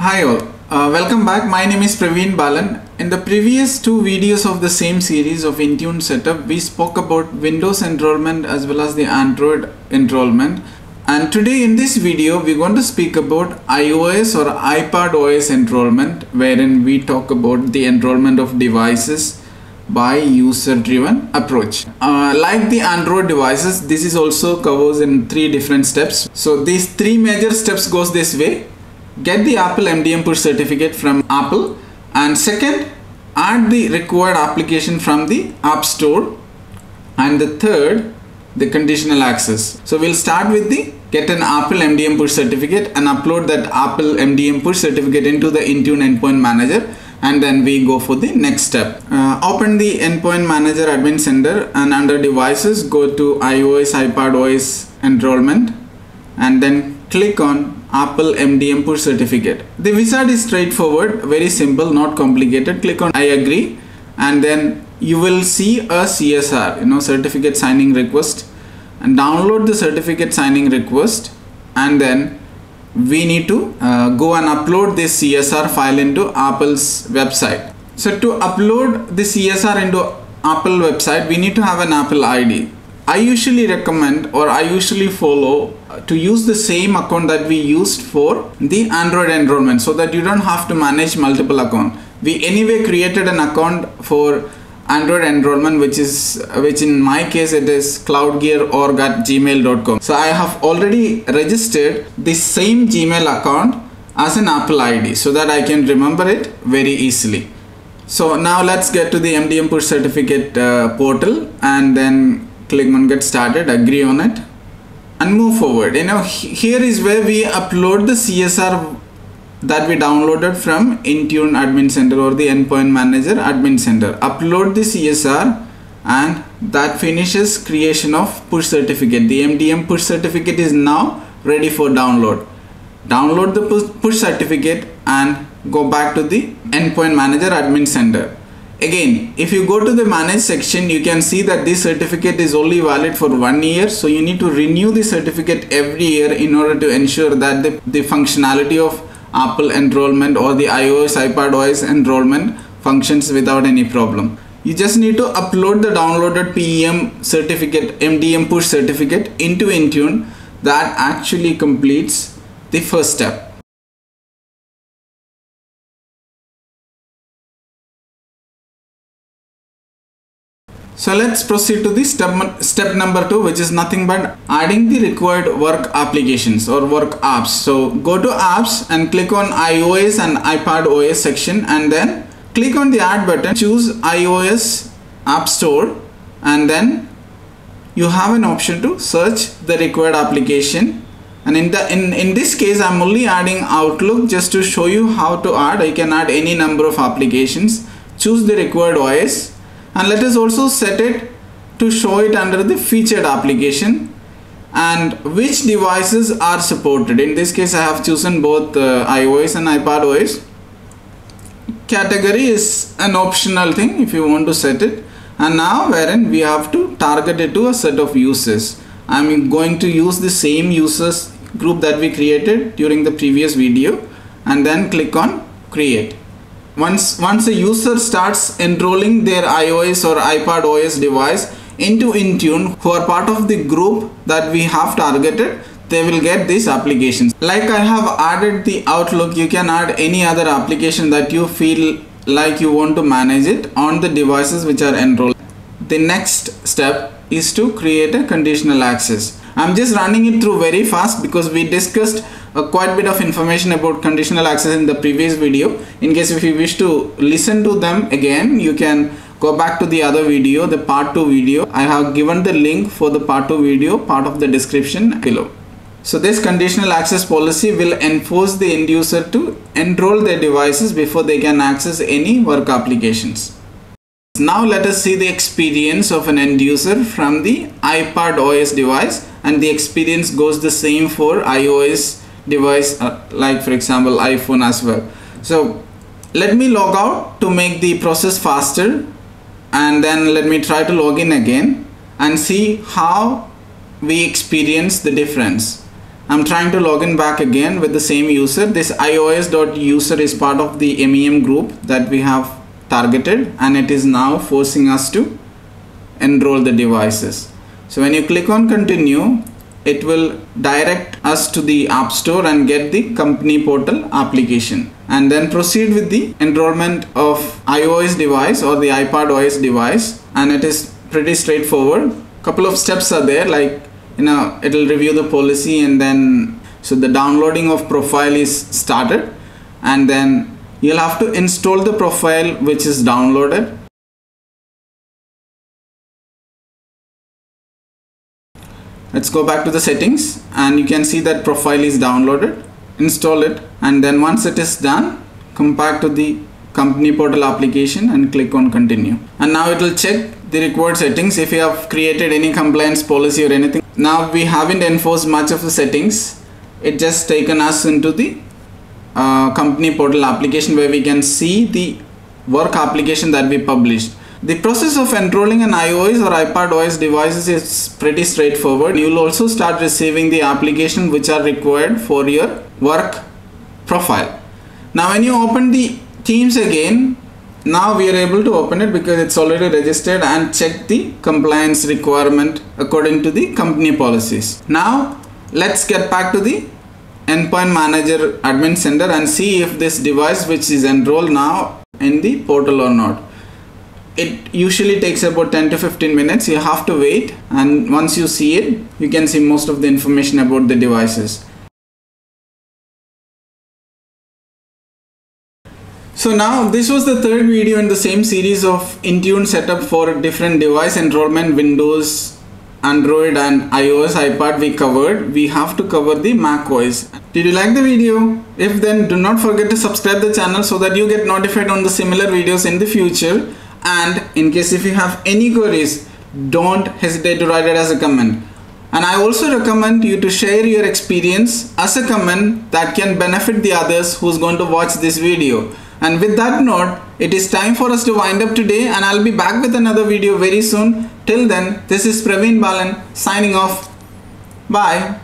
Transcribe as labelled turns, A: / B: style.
A: Hi all, uh, welcome back. My name is Praveen Balan. In the previous two videos of the same series of Intune setup, we spoke about Windows enrollment as well as the Android enrollment. And today in this video, we're going to speak about iOS or iPad OS enrollment, wherein we talk about the enrollment of devices by user driven approach uh, like the android devices this is also covers in three different steps so these three major steps goes this way get the apple mdm push certificate from apple and second add the required application from the app store and the third the conditional access so we'll start with the get an apple mdm push certificate and upload that apple mdm push certificate into the intune endpoint manager and then we go for the next step. Uh, open the endpoint manager admin center and under devices go to iOS iPad OS enrollment and then click on Apple MDM push certificate. The wizard is straightforward, very simple, not complicated. Click on I agree and then you will see a CSR, you know, certificate signing request and download the certificate signing request and then we need to uh, go and upload this CSR file into Apple's website. So to upload the CSR into Apple website, we need to have an Apple ID. I usually recommend or I usually follow to use the same account that we used for the Android enrollment so that you don't have to manage multiple account. We anyway created an account for Android enrollment, which is which in my case it is cloudgear.org at gmail.com. So I have already registered the same Gmail account as an Apple ID so that I can remember it very easily. So now let's get to the MDM push certificate uh, portal and then click on get started, agree on it and move forward. You know, here is where we upload the CSR that we downloaded from Intune admin center or the endpoint manager admin center. Upload the CSR and that finishes creation of push certificate. The MDM push certificate is now ready for download. Download the push certificate and go back to the endpoint manager admin center. Again, if you go to the manage section, you can see that this certificate is only valid for one year. So you need to renew the certificate every year in order to ensure that the, the functionality of Apple enrollment or the iOS iPad OS enrollment functions without any problem. You just need to upload the downloaded PEM certificate, MDM push certificate into Intune that actually completes the first step. So let's proceed to the step, step number two, which is nothing but adding the required work applications or work apps. So go to apps and click on iOS and iPad OS section and then click on the add button, choose iOS App Store and then you have an option to search the required application. And in the in in this case i'm only adding outlook just to show you how to add. I can add any number of applications. Choose the required os and let us also set it to show it under the featured application. And which devices are supported? In this case I have chosen both uh, iOS and iPad OS category is an optional thing if you want to set it. And now wherein we have to target it to a set of users. I'm going to use the same users group that we created during the previous video. And then click on create once once a user starts enrolling their iOS or iPad OS device into Intune who are part of the group that we have targeted they will get these applications. Like I have added the Outlook you can add any other application that you feel like you want to manage it on the devices which are enrolled. The next step is to create a conditional access I'm just running it through very fast because we discussed uh, quite a bit of information about conditional access in the previous video. In case if you wish to listen to them again you can go back to the other video the part 2 video. I have given the link for the part 2 video part of the description below. So this conditional access policy will enforce the end user to enroll their devices before they can access any work applications. Now let us see the experience of an end user from the iPad OS device and the experience goes the same for iOS device uh, like for example iPhone as well so let me log out to make the process faster and then let me try to log in again and see how we experience the difference I'm trying to log in back again with the same user. This ios.user is part of the MEM group that we have targeted and it is now forcing us to enroll the devices. So when you click on continue, it will direct us to the app store and get the company portal application. And then proceed with the enrollment of iOS device or the iPad OS device. And it is pretty straightforward. Couple of steps are there like you know it'll review the policy and then so the downloading of profile is started. And then you'll have to install the profile which is downloaded let's go back to the settings and you can see that profile is downloaded. Install it and then once it is done come back to the company portal application and click on continue. And now it will check the required settings if you have created any compliance policy or anything. Now we haven't enforced much of the settings. It just taken us into the uh, company portal application where we can see the work application that we published the process of enrolling an iOS or iPad OS devices is pretty straightforward. You will also start receiving the application which are required for your work profile. Now when you open the Teams again, now we are able to open it because it's already registered and check the compliance requirement according to the company policies. Now let's get back to the endpoint manager admin center and see if this device which is enrolled now in the portal or not it usually takes about 10 to 15 minutes. You have to wait and once you see it you can see most of the information about the devices. So now this was the third video in the same series of Intune setup for different device enrollment Windows Android and iOS iPad we covered. We have to cover the Mac OS did you like the video? If then do not forget to subscribe the channel so that you get notified on the similar videos in the future and in case if you have any queries don't hesitate to write it as a comment. And I also recommend you to share your experience as a comment that can benefit the others who's going to watch this video. And with that note it is time for us to wind up today and I'll be back with another video very soon. Till then this is Praveen Balan signing off. Bye